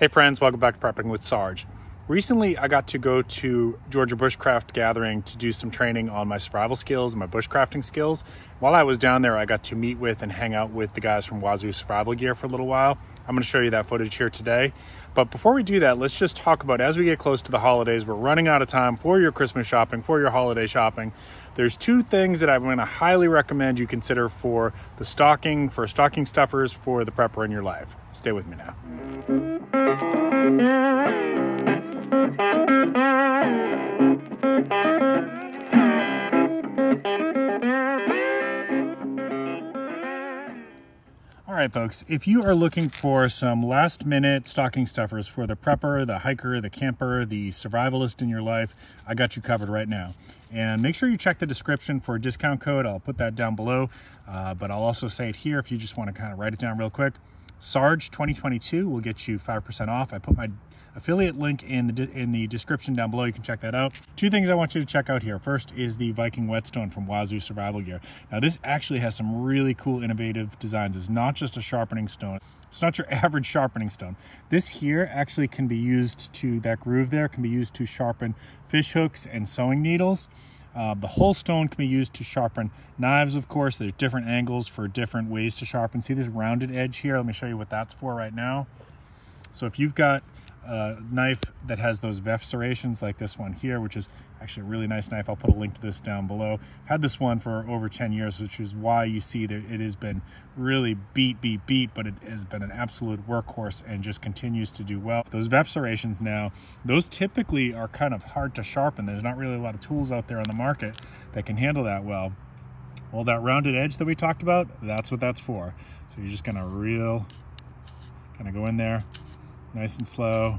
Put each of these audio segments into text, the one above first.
Hey friends, welcome back to Prepping with Sarge. Recently, I got to go to Georgia Bushcraft Gathering to do some training on my survival skills and my bushcrafting skills. While I was down there, I got to meet with and hang out with the guys from Wazoo Survival Gear for a little while. I'm going to show you that footage here today. But before we do that, let's just talk about as we get close to the holidays, we're running out of time for your Christmas shopping, for your holiday shopping. There's two things that I'm going to highly recommend you consider for the stocking, for stocking stuffers, for the prepper in your life. Stay with me now. All right, folks, if you are looking for some last minute stocking stuffers for the prepper, the hiker, the camper, the survivalist in your life, I got you covered right now. And make sure you check the description for a discount code. I'll put that down below, uh, but I'll also say it here if you just want to kind of write it down real quick. Sarge 2022 will get you 5% off. I put my affiliate link in the in the description down below. You can check that out. Two things I want you to check out here. First is the Viking Whetstone from Wazoo Survival Gear. Now this actually has some really cool innovative designs. It's not just a sharpening stone. It's not your average sharpening stone. This here actually can be used to, that groove there can be used to sharpen fish hooks and sewing needles. Uh, the whole stone can be used to sharpen knives, of course. There's different angles for different ways to sharpen. See this rounded edge here? Let me show you what that's for right now. So if you've got a knife that has those VEFF serrations like this one here, which is actually a really nice knife. I'll put a link to this down below. Had this one for over 10 years, which is why you see that it has been really beat, beat, beat, but it has been an absolute workhorse and just continues to do well. Those VEFF serrations now, those typically are kind of hard to sharpen. There's not really a lot of tools out there on the market that can handle that well. Well, that rounded edge that we talked about, that's what that's for. So you're just gonna reel, kind of go in there, nice and slow.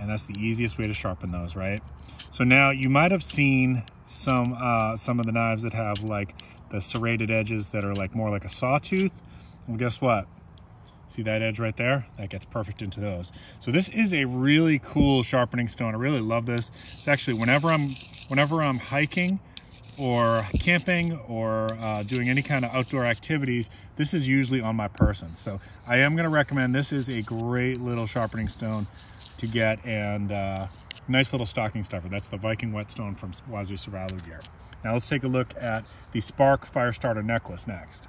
And that's the easiest way to sharpen those, right? So now you might have seen some uh, some of the knives that have like the serrated edges that are like more like a sawtooth. Well, guess what? See that edge right there? That gets perfect into those. So this is a really cool sharpening stone. I really love this. It's actually whenever I'm whenever I'm hiking, or camping or uh, doing any kind of outdoor activities, this is usually on my person. So I am gonna recommend this is a great little sharpening stone to get and uh, nice little stocking stuffer. That's the Viking Whetstone from Wazoo Survival Gear. Now let's take a look at the Spark Firestarter necklace next.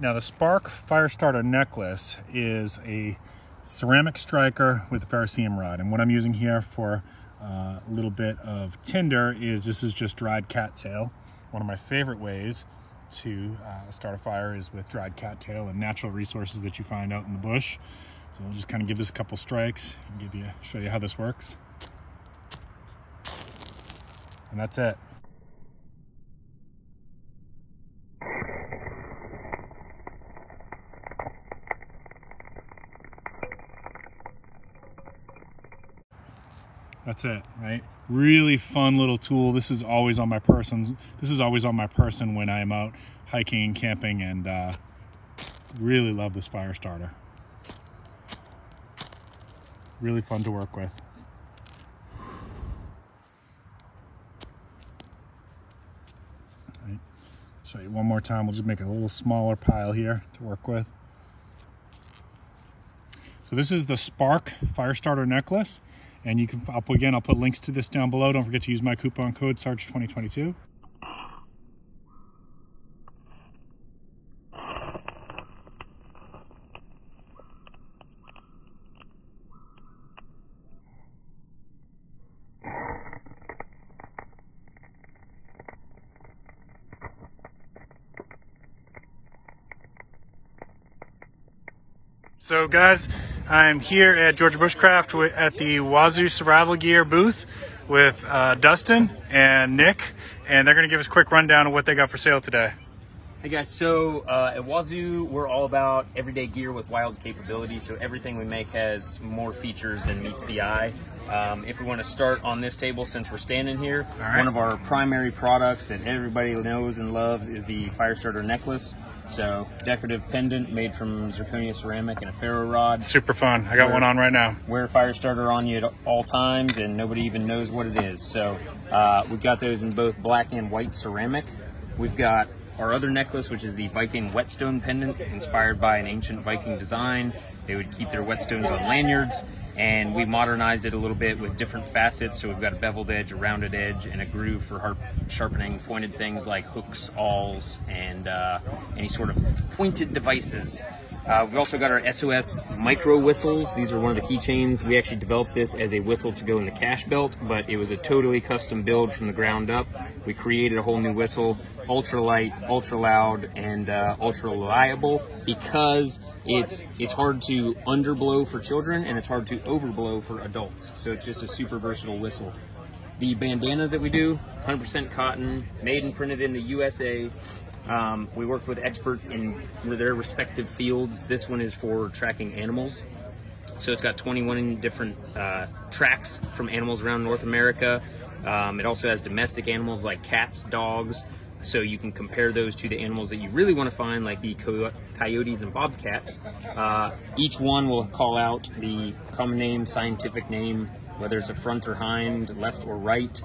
Now the Spark Firestarter necklace is a ceramic striker with a ferrocerium rod. And what I'm using here for uh, a little bit of tinder is this is just dried cattail. One of my favorite ways to uh, start a fire is with dried cattail and natural resources that you find out in the bush. So I'll just kind of give this a couple strikes and give you show you how this works. And that's it. That's it, right? Really fun little tool. This is always on my person. This is always on my person when I'm out hiking and camping and uh, really love this fire starter. Really fun to work with. Right. Show you one more time. We'll just make a little smaller pile here to work with. So this is the Spark Fire Starter Necklace. And you can, I'll put, again, I'll put links to this down below. Don't forget to use my coupon code SARGE2022. So guys, I'm here at Georgia Bushcraft at the Wazoo Survival Gear booth with uh, Dustin and Nick, and they're gonna give us a quick rundown of what they got for sale today. Hey guys, so uh, at Wazoo, we're all about everyday gear with wild capability. So everything we make has more features than meets the eye. Um, if we want to start on this table, since we're standing here, right. one of our primary products that everybody knows and loves is the Firestarter necklace. So decorative pendant made from zirconia ceramic and a ferro rod. Super fun. I got wear, one on right now. Wear a fire starter on you at all times and nobody even knows what it is. So uh, we've got those in both black and white ceramic. We've got our other necklace, which is the Viking Whetstone pendant, inspired by an ancient Viking design. They would keep their whetstones on lanyards, and we modernized it a little bit with different facets. So we've got a beveled edge, a rounded edge, and a groove for sharpening pointed things like hooks, awls, and uh, any sort of pointed devices. Uh, we've also got our SOS micro whistles. These are one of the keychains. We actually developed this as a whistle to go in the cache belt, but it was a totally custom build from the ground up. We created a whole new whistle, ultra light, ultra loud, and uh, ultra reliable because it's it's hard to underblow for children and it's hard to overblow for adults. So it's just a super versatile whistle. The bandanas that we do, 100% cotton, made and printed in the USA. Um, we worked with experts in their respective fields. This one is for tracking animals. So it's got 21 different uh, tracks from animals around North America. Um, it also has domestic animals like cats, dogs. So you can compare those to the animals that you really want to find, like the coyotes and bobcats. Uh, each one will call out the common name, scientific name, whether it's a front or hind, left or right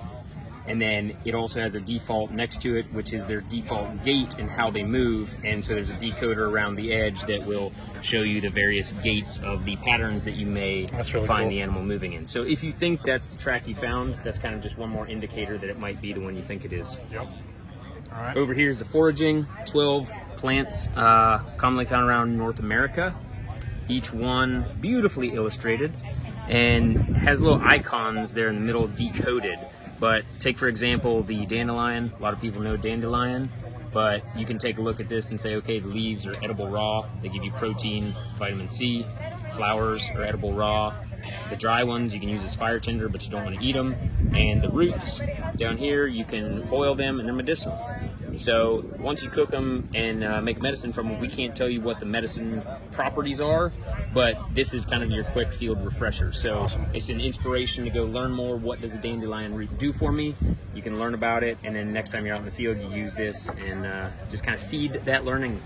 and then it also has a default next to it which is their default gait and how they move and so there's a decoder around the edge that will show you the various gaits of the patterns that you may really find cool. the animal moving in so if you think that's the track you found that's kind of just one more indicator that it might be the one you think it is Yep. All right. over here is the foraging 12 plants uh, commonly found around north america each one beautifully illustrated and has little icons there in the middle decoded but take for example the dandelion. A lot of people know dandelion but you can take a look at this and say okay the leaves are edible raw. They give you protein vitamin c flowers are edible raw. The dry ones you can use as fire tinder but you don't want to eat them and the roots down here you can boil them and they're medicinal. So once you cook them and uh, make medicine from them, we can't tell you what the medicine properties are, but this is kind of your quick field refresher. So it's an inspiration to go learn more. What does a dandelion root do for me? You can learn about it, and then next time you're out in the field, you use this and uh, just kind of seed that learning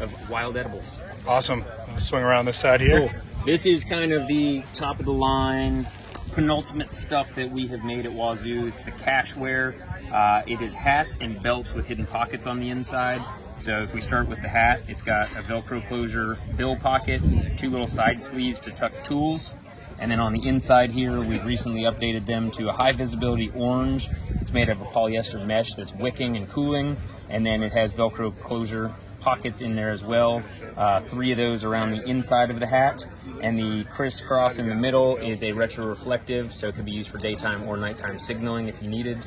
of wild edibles. Awesome. Swing around this side here. Cool. This is kind of the top of the line, penultimate stuff that we have made at Wazoo. It's the cacheware. Uh, it is hats and belts with hidden pockets on the inside. So if we start with the hat, it's got a Velcro closure bill pocket, two little side sleeves to tuck tools. And then on the inside here, we've recently updated them to a high visibility orange. It's made of a polyester mesh that's wicking and cooling. And then it has Velcro closure pockets in there as well. Uh, three of those around the inside of the hat. And the crisscross in the middle is a retroreflective, so it can be used for daytime or nighttime signaling if you needed.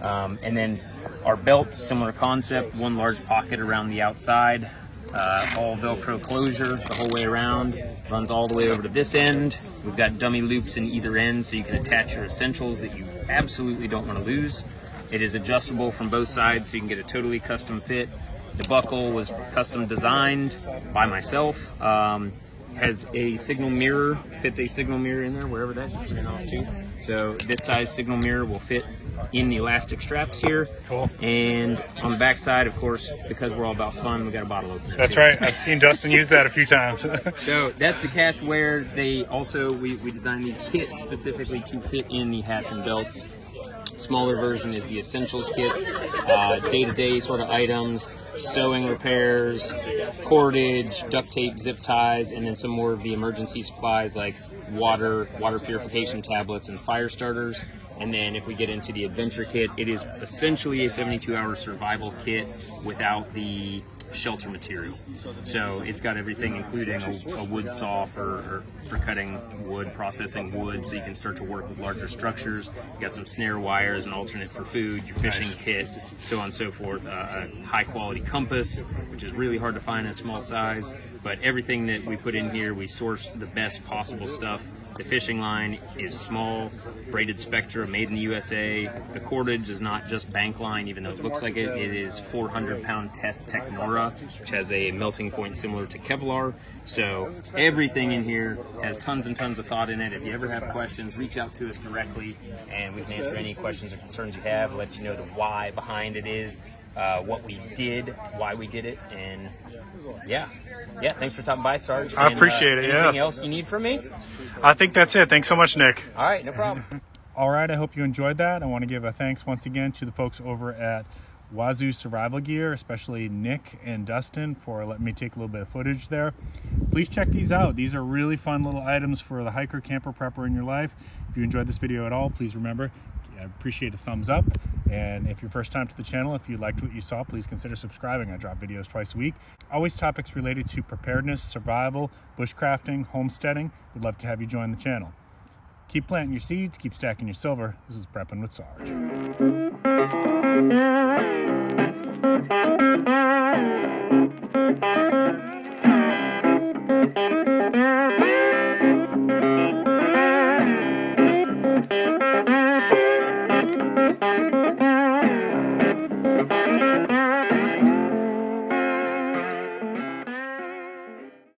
Um, and then our belt, similar concept, one large pocket around the outside, uh, all Velcro closure the whole way around, runs all the way over to this end. We've got dummy loops in either end so you can attach your essentials that you absolutely don't want to lose. It is adjustable from both sides so you can get a totally custom fit. The buckle was custom designed by myself. Um, has a signal mirror, fits a signal mirror in there, wherever that's interesting off to. So this size signal mirror will fit in the elastic straps here. Cool. And on the back side, of course, because we're all about fun, we got a bottle opener. That's too. right. I've seen Dustin use that a few times. So that's the cacheware. They also we, we designed these kits specifically to fit in the hats and belts. Smaller version is the essentials kits, uh, day-to-day sort of items, sewing repairs, cordage, duct tape, zip ties, and then some more of the emergency supplies like water, water purification tablets, and fire starters. And then if we get into the adventure kit, it is essentially a 72-hour survival kit without the shelter material. So it's got everything, including a, a wood saw for, for cutting wood, processing wood, so you can start to work with larger structures. You got some snare wires, an alternate for food, your fishing Nice. kit, so on and so forth. Uh, a high quality compass, which is really hard to find in a small size. But everything that we put in here, we source the best possible stuff. The fishing line is small, braided Spectra, made in the USA. The cordage is not just bank line, even though it looks like it. It is 400 pound test Technora, which has a melting point similar to Kevlar. So everything in here has tons and tons of thought in it. If you ever have questions, reach out to us directly, and we can answer any questions or concerns you have. Let you know the why behind it is, uh, what we did, why we did it, and yeah, yeah. Thanks for stopping by, Sarge. I And, uh, appreciate it, yeah. Anything else you need from me? I think that's it. Thanks so much, Nick. All right, no problem. All right, I hope you enjoyed that. I want to give a thanks once again to the folks over at Wazoo survival gear, especially Nick and Dustin for letting me take a little bit of footage there. Please check these out. These are really fun little items for the hiker, camper, prepper in your life. If you enjoyed this video at all, please remember, I appreciate a thumbs up. And if you're first time to the channel, if you liked what you saw, please consider subscribing. I drop videos twice a week. Always topics related to preparedness, survival, bushcrafting, homesteading. We'd love to have you join the channel. Keep planting your seeds, keep stacking your silver. This is Prepping with Sarge.